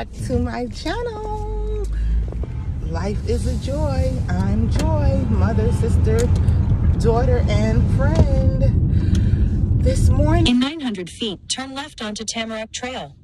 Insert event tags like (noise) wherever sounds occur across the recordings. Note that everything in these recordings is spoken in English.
back to my channel. Life is a Joi. I'm Joi, mother, sister, daughter, and friend. This morning, In 900 feet, turn left onto Tamarack Trail.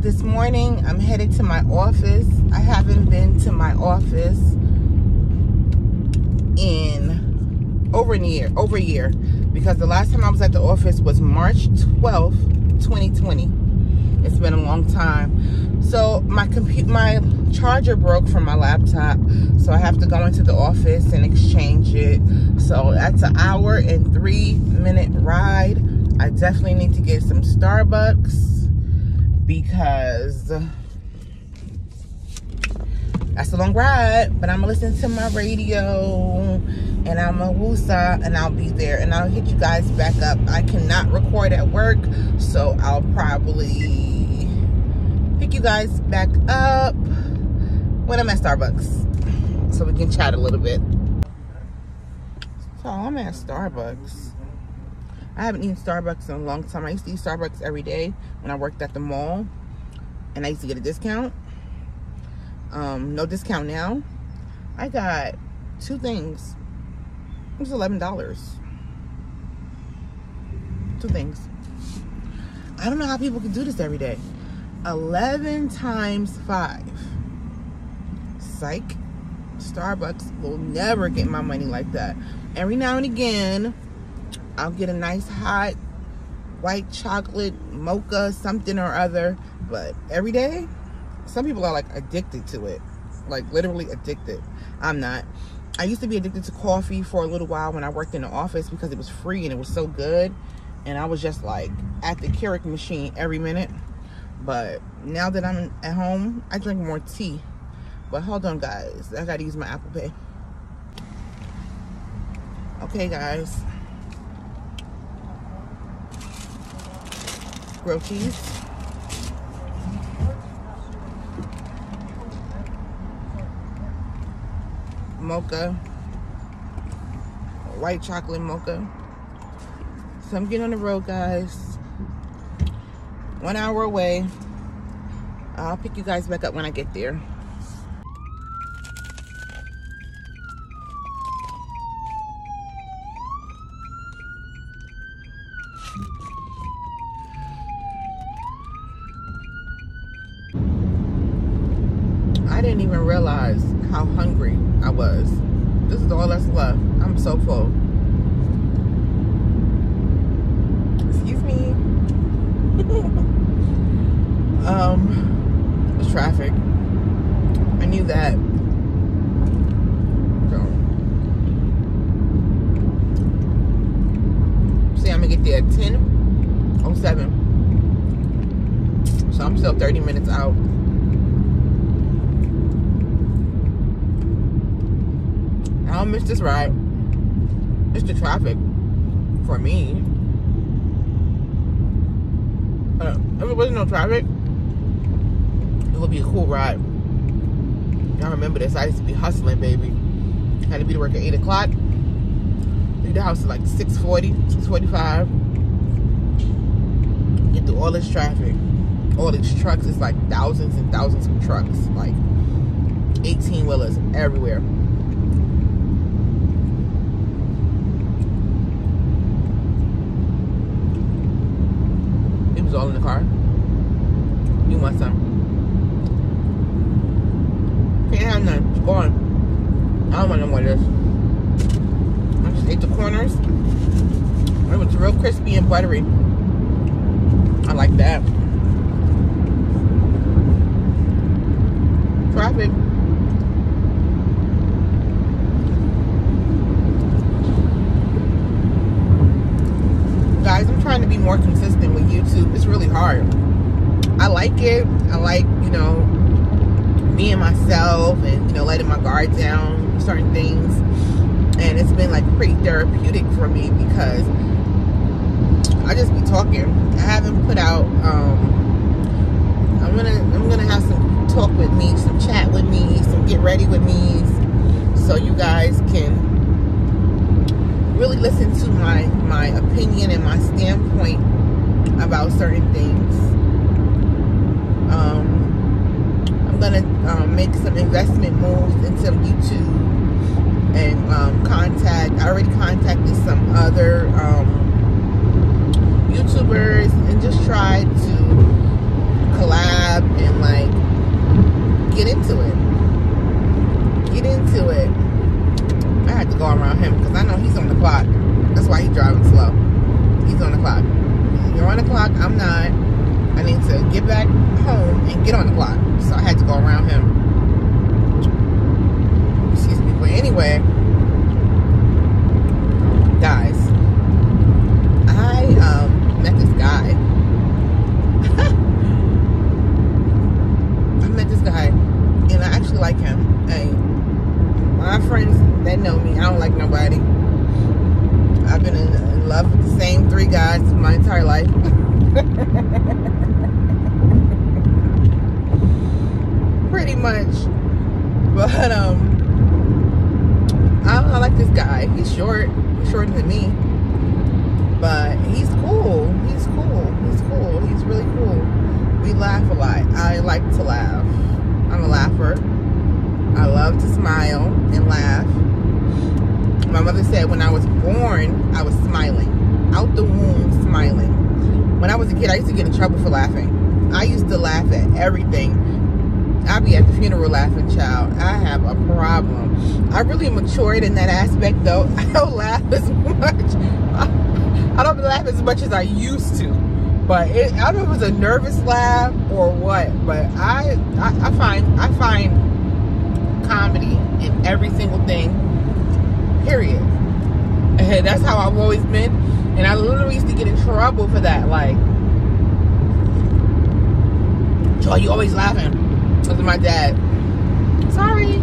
this morning I'm headed to my office. I haven't been to my office in over a year, over a year, because the last time I was at the office was March 12th, 2020. It's been a long time. So my compute, my charger broke from my laptop, so I have to go into the office and exchange it. So that's an hour and three minute ride. I definitely need to get some Starbucks because that's a long ride, but I'm gonna listen to my radio and I'm a woosa and I'll be there and I'll hit you guys back up. I cannot record at work, so I'll probably pick you guys back up when I'm at Starbucks so we can chat a little bit. So I'm at Starbucks. I haven't eaten Starbucks in a long time. I used to eat Starbucks every day when I worked at the mall and I used to get a discount. Um, no discount now. I got two things. It was eleven dollars. Two things. I don't know how people can do this every day. Eleven times five. Psych. Starbucks will never get my money like that. Every now and again, I'll get a nice hot white chocolate mocha something or other. But every day, some people are like addicted to it. Like literally addicted. I'm not. I used to be addicted to coffee for a little while when i worked in the office because it was free and it was so good. And i was just like at the Keurig machine every minute. But now that i'm at home i drink more tea. But hold on guys. I gotta use my apple pay. Okay guys. Grilled cheese mocha, white chocolate mocha. So I'm getting on the road, guys. One hour away. I'll pick you guys back up when I get there. I didn't even realize how hungry I was. This is all that's left. I'm so full. Excuse me. (laughs) um, the traffic. I knew that. See, I'm gonna get there at 10:07. So I'm still 30 minutes out. I don't miss this ride. It's the traffic for me. Uh, if there wasn't no traffic, it would be a cool ride. I remember this. I used to be hustling, baby. Had to be to work at 8 o'clock. Leave the house at like 6.40, 6.45. Get through all this traffic. All these trucks. It's like thousands and thousands of trucks. Like 18 wheelers everywhere. All in the car. You want some? Can't have none. It's gone. I don't want no more of this. I just ate the corners. It was real crispy and buttery. I like that. Traffic. guys i'm trying to be more consistent with youtube it's really hard. I like it. I like you know being myself and you know letting my guard down certain things. And it's been like pretty therapeutic for me because i just be talking. I haven't put out um i'm gonna i'm gonna have some talk with me some chat with me some get ready with me so you guys can really listen to my my opinion and my standpoint about certain things. Um, I'm gonna um, make some investment moves into YouTube and um, contact. I already contacted some other um, YouTubers and just tried to collab and like get into it. Get into it. I had to go around him because I know he's on the clock. That's why he's driving slow. He's on the clock. You're on the clock. I'm not. I need to get back home and get on the clock. So I had to go around him. Excuse me. But anyway, guys, I um, met this guy. (laughs) I met this guy, and I actually like him. And my friends that know me, I don't like nobody. I've been in, love with the same three guys my entire life. (laughs) Pretty much. But um I, I like this guy. He's short. He's shorter than me. But he's cool. He's cool. He's cool. He's really cool. We laugh a lot. I like to laugh. I'm a laugher. I love to smile and laugh. Mother said when I was born, I was smiling. Out the womb, smiling. When I was a kid, I used to get in trouble for laughing. I used to laugh at everything. I'd be at the funeral laughing, child. I have a problem. I really matured in that aspect, though. (laughs) I don't laugh as much. I don't laugh as much as I used to. But it, I don't know if it was a nervous laugh or what. But I, I, I find, I find comedy in every single thing. Period. And that's how I've always been. And I literally used to get in trouble for that. Like, Joi, you always laughing. Because my dad. Sorry.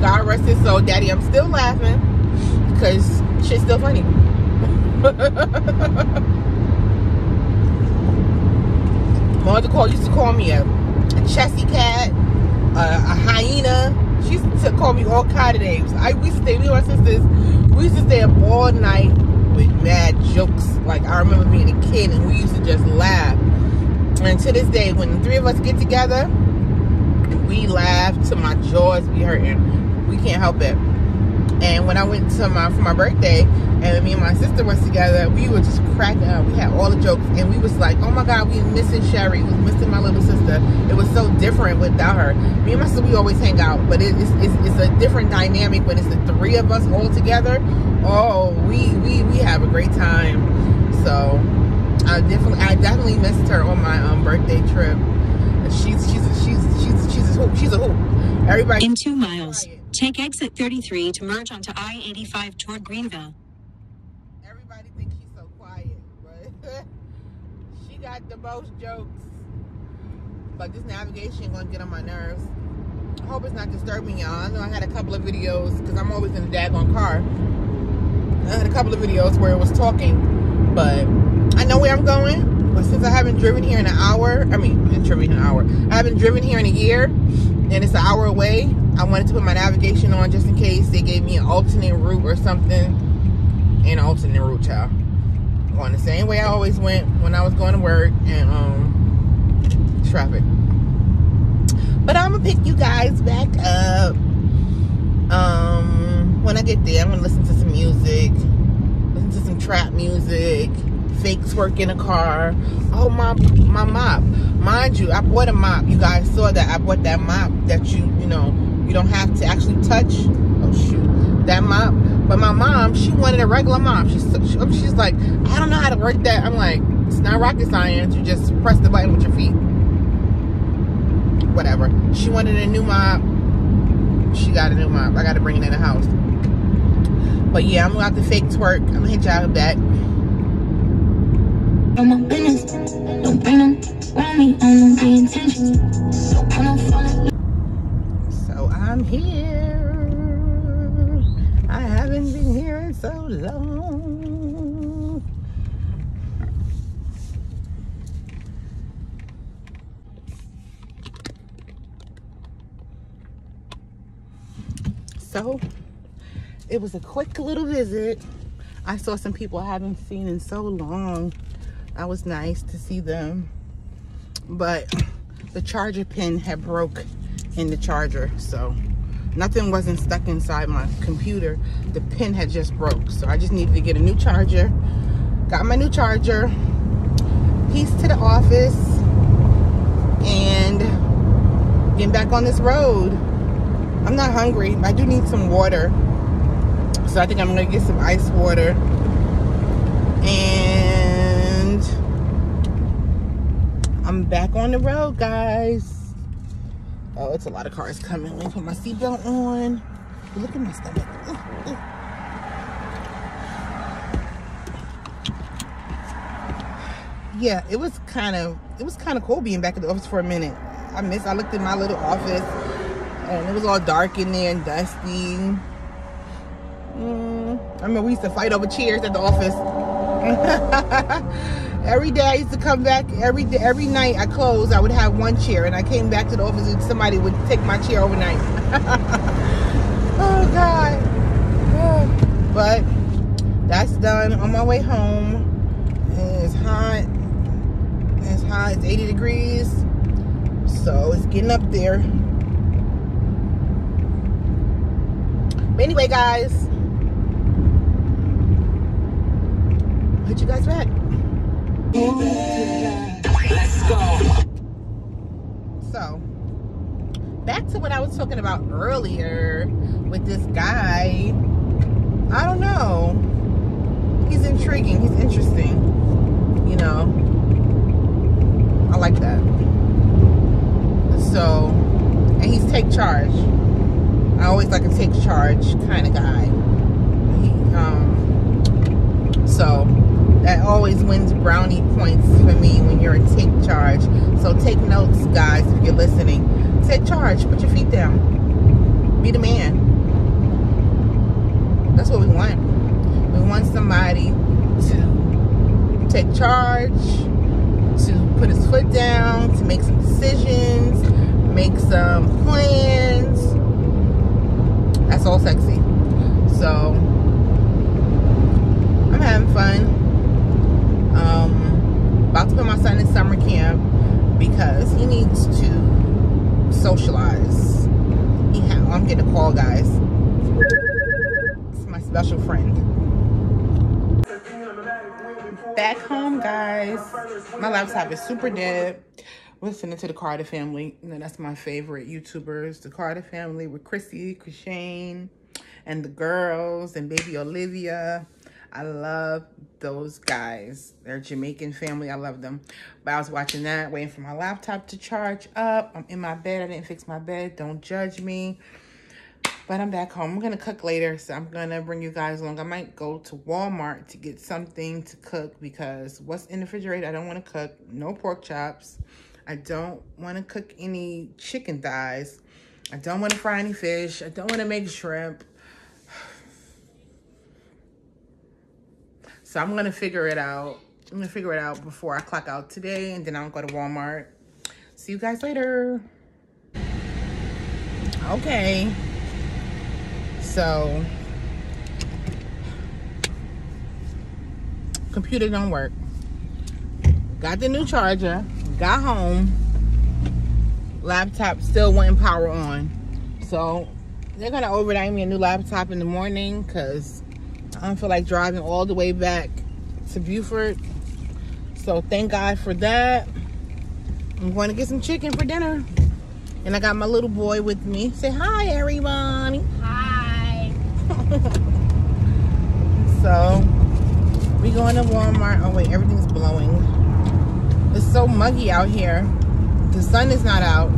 God rest his soul, Daddy. I'm still laughing. Because shit's still funny. (laughs) Mother call, used to call me a, a chessy cat, a, a hyena. She used to call me all kind of names. I we to stay, and my sisters, we used to stay up all night with mad jokes. Like I remember being a kid and we used to just laugh. And to this day, when the three of us get together, we laugh till my jaws be hurting. We can't help it. And when I went to my for my birthday, and me and my sister was together, we were just cracking up. We had all the jokes, and we was like, "Oh my God, we missing Sherry, we missing my little sister." It was so different without her. Me and my sister, we always hang out, but it, it's, it's it's a different dynamic when it's the three of us all together. Oh, we we we have a great time. So I definitely I definitely missed her on my um, birthday trip. She's she's she's she's she's a hoop. She's a hoop. Everybody. In two miles, take exit 33 to merge onto I-85 toward Greenville. Everybody thinks she's so quiet, but (laughs) she got the most jokes. But this navigation gonna get on my nerves. I hope it's not disturbing y'all. I know I had a couple of videos because I'm always in the daggone car. I had a couple of videos where it was talking, but I know where I'm going. Since I haven't driven here in an hour, I mean, driven in an hour. I haven't driven here in a year, and it's an hour away. I wanted to put my navigation on just in case they gave me an alternate route or something. An alternate route, child. Going the same way I always went when I was going to work and um traffic. But I'm gonna pick you guys back up. Um, when I get there, I'm gonna listen to some music, listen to some trap music, fake twerk in a car. Oh my my mop. Mind you, I bought a mop. You guys saw that I bought that mop that you you know you don't have to actually touch. Oh shoot, that mop. But my mom, she wanted a regular mop. She's she's like, I don't know how to work that. I'm like, it's not rocket science. You just press the button with your feet. Whatever. She wanted a new mop. She got a new mop. I got to bring it in the house. But yeah, I'm gonna have to fake twerk. I'm gonna hit y'all with that. On my business. Don't bring them around me, I don't pay attention. Don't wanna follow So I'm here. I haven't been here in so long. So it was a quick little visit. I saw some people I haven't seen in so long. That was nice to see them. But the charger pin had broke in the charger. So nothing wasn't stuck inside my computer. The pin had just broke. So I just needed to get a new charger. Got my new charger. Peace to the office. And getting back on this road. I'm not hungry. I do need some water. So I think I'm gonna get some ice water. I'm back on the road, guys. Oh, it's a lot of cars coming. Let me put my seatbelt on. Look at my stomach. Ooh, ooh. Yeah, it was kind of it was kind of cool being back at the office for a minute. I miss. I looked in my little office, and it was all dark in there and dusty. Mm, I remember we used to fight over chairs at the office. (laughs) every day I used to come back. Every day, every night I closed, I would have one chair, and I came back to the office, and somebody would take my chair overnight. (laughs) oh God! (sighs) But that's done. On my way home, it's hot. It's hot. It's 80 degrees, so it's getting up there. But anyway, guys, put you guys back. Let's go. So, back to what I was talking about earlier with this guy. I don't know. He's intriguing. He's interesting. You know, I like that. So, and he's take charge. I always like a take charge kind of guy. He, um, so that always wins brownie points for me when you're a take charge. So take notes, guys, if you're listening. Take charge. Put your feet down. Be the man. That's what we want. We want somebody to take charge, to put his foot down, to make some decisions, make some plans. That's all sexy. So I'm having fun. Um, about to put my son in summer camp because he needs to socialize. Ha- oh, I'm getting a call, guys. It's my special friend. Back home, guys. My laptop is super dead. Listening to the Carter family. That's my favorite YouTubers. The Carter family with Chrissy, Chrishane, and the girls, and baby Olivia. I love those guys. They're Jamaican family. I love them. But I was watching that, waiting for my laptop to charge up. I'm in my bed. I didn't fix my bed. Don't judge me. But I'm back home. I'm going to cook later, so I'm going to bring you guys along. I might go to Walmart to get something to cook because what's in the refrigerator, I don't want to cook. No pork chops. I don't want to cook any chicken thighs. I don't want to fry any fish. I don't want to make shrimp. So I'm going to figure it out. I'm going to figure it out before I clock out today, and then I'll go to Walmart. See you guys later. Okay. So, computer don't work. Got the new charger. Got home. Laptop still wasn't power on. So, they're going to overnight me a new laptop in the morning because I don't feel like driving all the way back to Buford. So, thank God for that. I'm going to get some chicken for dinner. And I got my little boy with me. Say hi, everybody. Hi. (laughs) So we going to Walmart. Oh wait, everything's blowing. It's so muggy out here. The sun is not out,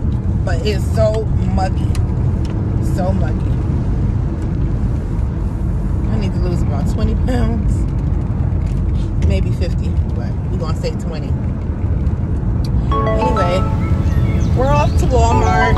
but it's so muggy. So muggy. Need to lose about 20 pounds. Maybe 50, but we're gonna say 20. Anyway, we're off to Walmart.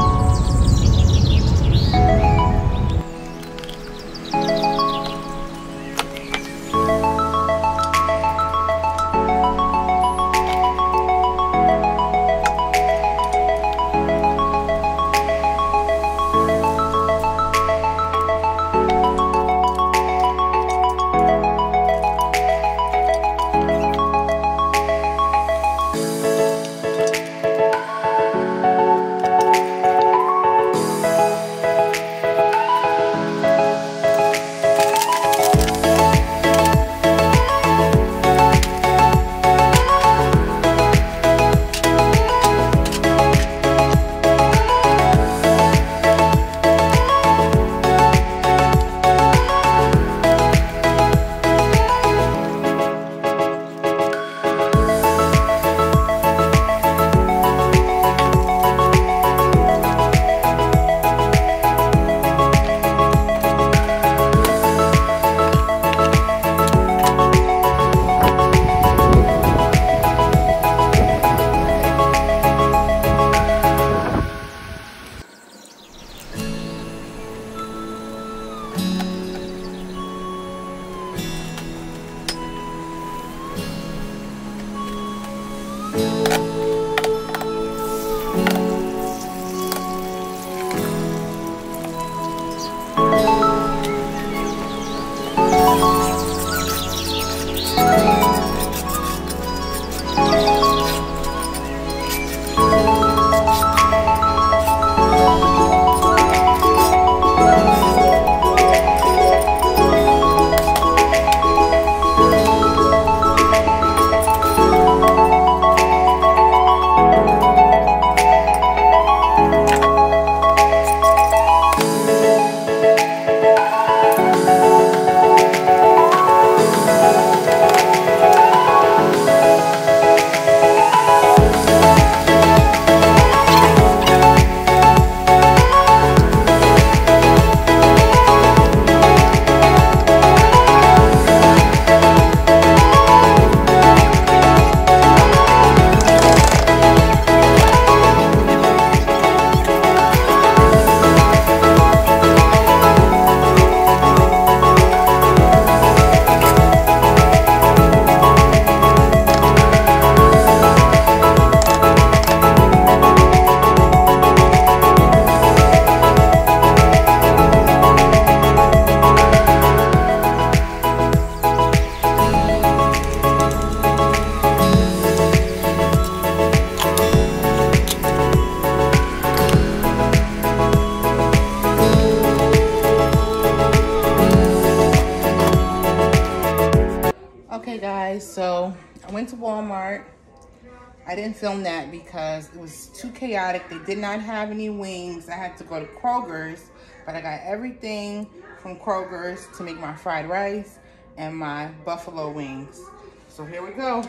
Film that because it was too chaotic. They did not have any wings. I had to go to Kroger's, but I got everything from Kroger's to make my fried rice and my buffalo wings. So here we go.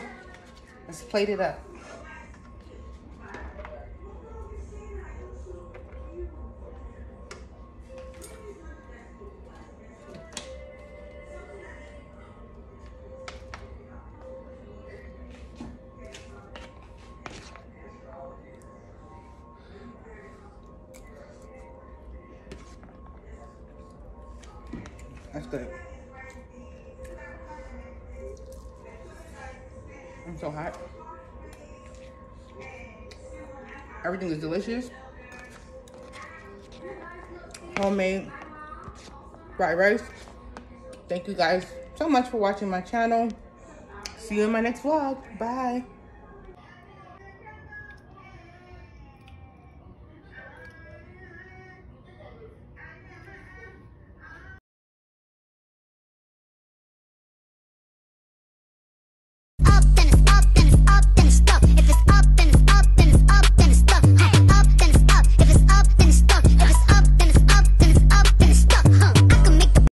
Let's plate it up. Everything is delicious. Homemade fried rice. Thank you guys so much for watching my channel. See you in my next vlog. Bye.